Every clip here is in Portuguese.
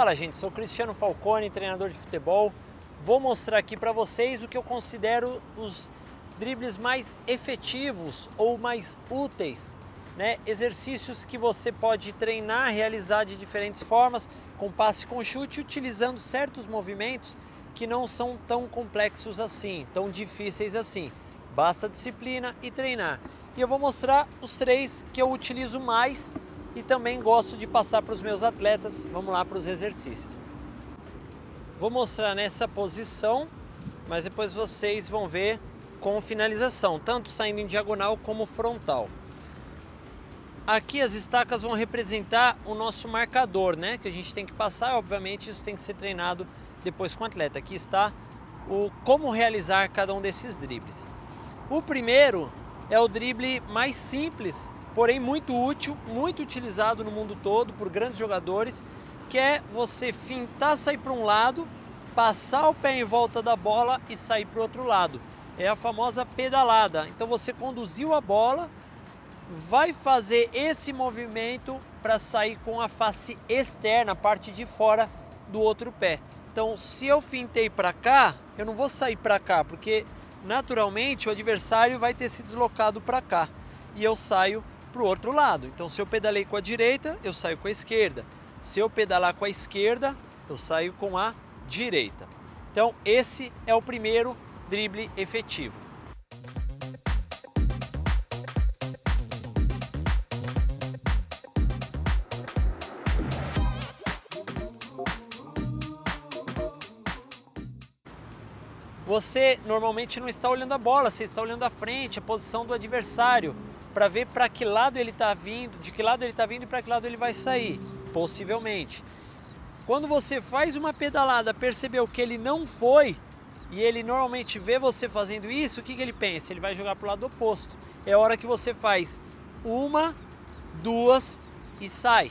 Fala gente, sou Cristiano Falcone, treinador de futebol. Vou mostrar aqui para vocês o que eu considero os dribles mais efetivos ou mais úteis, né? Exercícios que você pode treinar, realizar de diferentes formas, com passe com chute, utilizando certos movimentos que não são tão complexos assim, tão difíceis assim. Basta disciplina e treinar. E eu vou mostrar os três que eu utilizo mais e também gosto de passar para os meus atletas. Vamos lá para os exercícios. Vou mostrar nessa posição, mas depois vocês vão ver com finalização, tanto saindo em diagonal como frontal. Aqui as estacas vão representar o nosso marcador, né? Que a gente tem que passar, obviamente isso tem que ser treinado depois com o atleta. Aqui está o como realizar cada um desses dribles. O primeiro é o drible mais simples, porém muito útil, muito utilizado no mundo todo por grandes jogadores, que é você fintar, sair para um lado, passar o pé em volta da bola e sair para o outro lado. É a famosa pedalada. Então você conduziu a bola, vai fazer esse movimento para sair com a face externa, a parte de fora do outro pé. Então, se eu fintei para cá, eu não vou sair para cá, porque naturalmente o adversário vai ter se deslocado para cá e eu saio para o outro lado. Então, se eu pedalei com a direita, eu saio com a esquerda. Se eu pedalar com a esquerda, eu saio com a direita. Então, esse é o primeiro drible efetivo. Você normalmente não está olhando a bola, você está olhando a frente, a posição do adversário, para ver para que lado ele está vindo, de que lado ele está vindo e para que lado ele vai sair, possivelmente. Quando você faz uma pedalada, percebeu que ele não foi e ele normalmente vê você fazendo isso, o que, que ele pensa? Ele vai jogar para o lado oposto. É hora que você faz uma, duas e sai.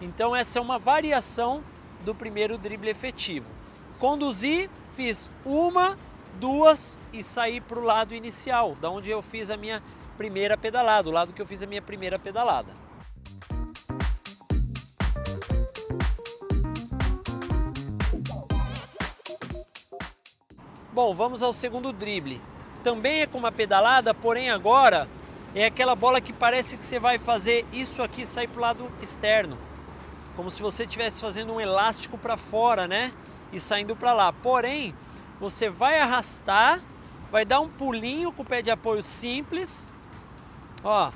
Então essa é uma variação do primeiro drible efetivo. Conduzir, fiz uma, duas e saí para o lado inicial, da onde eu fiz a minha primeira pedalada, o lado que eu fiz a minha primeira pedalada. Bom, vamos ao segundo drible. Também é com uma pedalada, porém agora é aquela bola que parece que você vai fazer isso aqui sair para o lado externo. Como se você estivesse fazendo um elástico para fora, né? E saindo para lá. Porém, você vai arrastar, vai dar um pulinho com o pé de apoio simples. Ó,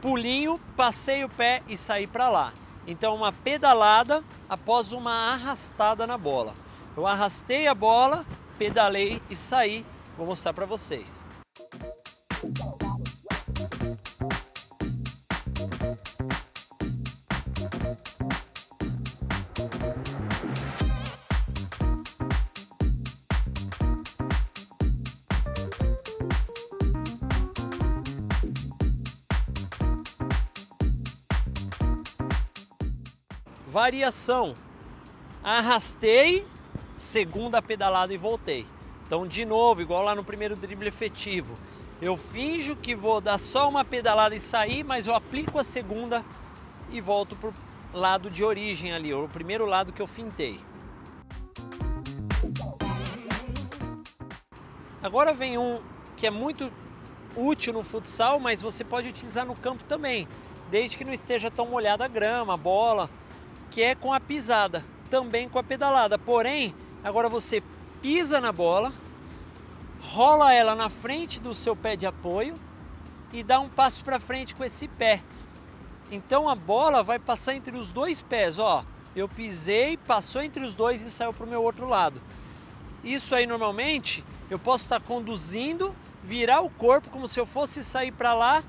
pulinho, passei o pé e saí para lá. Então, uma pedalada após uma arrastada na bola. Eu arrastei a bola, pedalei e saí. Vou mostrar para vocês. Variação. Arrastei, segunda pedalada e voltei. Então, de novo, igual lá no primeiro drible efetivo, eu finjo que vou dar só uma pedalada e sair, mas eu aplico a segunda e volto para o lado de origem ali, o primeiro lado que eu fintei. Agora vem um que é muito útil no futsal, mas você pode utilizar no campo também, desde que não esteja tão molhada a grama, a bola, que é com a pisada, também com a pedalada. Porém, agora você pisa na bola, rola ela na frente do seu pé de apoio e dá um passo para frente com esse pé. Então a bola vai passar entre os dois pés, ó. Eu pisei, passou entre os dois e saiu para o meu outro lado. Isso aí normalmente eu posso estar conduzindo, virar o corpo como se eu fosse sair para lá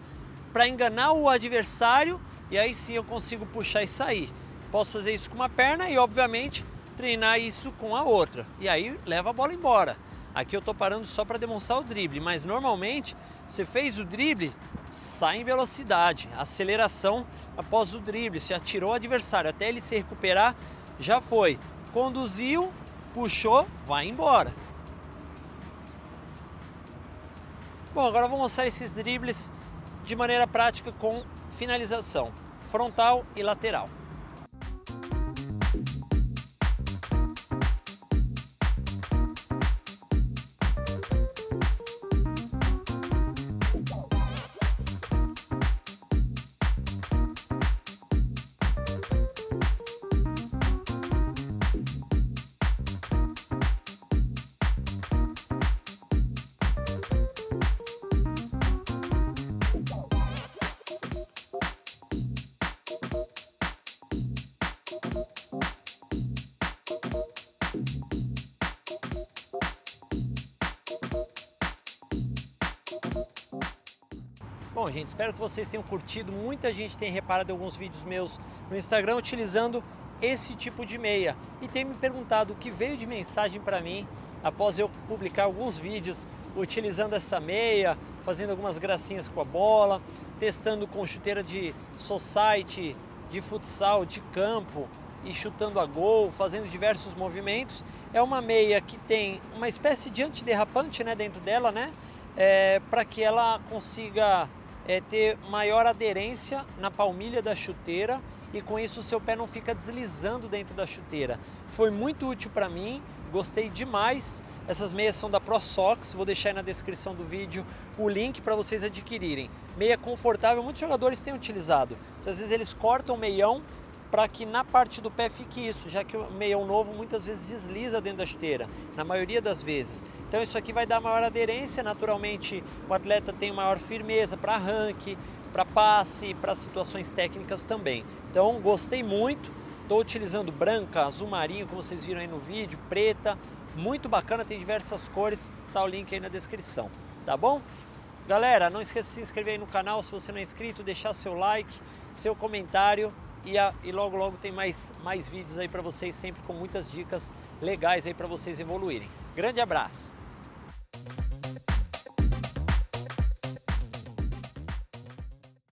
para enganar o adversário e aí sim eu consigo puxar e sair. Posso fazer isso com uma perna e, obviamente, treinar isso com a outra. E aí leva a bola embora. Aqui eu estou parando só para demonstrar o drible, mas normalmente você fez o drible, sai em velocidade, aceleração após o drible, se atirou o adversário até ele se recuperar, já foi. Conduziu, puxou, vai embora. Bom, agora eu vou mostrar esses dribles de maneira prática com finalização frontal e lateral. Bom, gente, espero que vocês tenham curtido. Muita gente tem reparado em alguns vídeos meus no Instagram utilizando esse tipo de meia e tem me perguntado o que veio de mensagem para mim após eu publicar alguns vídeos utilizando essa meia, fazendo algumas gracinhas com a bola, testando com chuteira de society, de futsal, de campo e chutando a gol, fazendo diversos movimentos. É uma meia que tem uma espécie de antiderrapante né, dentro dela, né? É, para que ela consiga é, ter maior aderência na palmilha da chuteira e com isso o seu pé não fica deslizando dentro da chuteira. Foi muito útil para mim, gostei demais. Essas meias são da ProSox, vou deixar aí na descrição do vídeo o link para vocês adquirirem. Meia confortável, muitos jogadores têm utilizado. Então, às vezes eles cortam o meião para que na parte do pé fique isso, já que o meião novo muitas vezes desliza dentro da chuteira, na maioria das vezes. Então isso aqui vai dar maior aderência, naturalmente o atleta tem maior firmeza para arranque, para passe, para situações técnicas também. Então gostei muito, estou utilizando branca, azul marinho, como vocês viram aí no vídeo, preta, muito bacana, tem diversas cores, tá o link aí na descrição, tá bom? Galera, não esqueça de se inscrever aí no canal se você não é inscrito, deixar seu like, seu comentário e, a, e logo logo tem mais, mais vídeos aí para vocês, sempre com muitas dicas legais aí para vocês evoluírem. Grande abraço!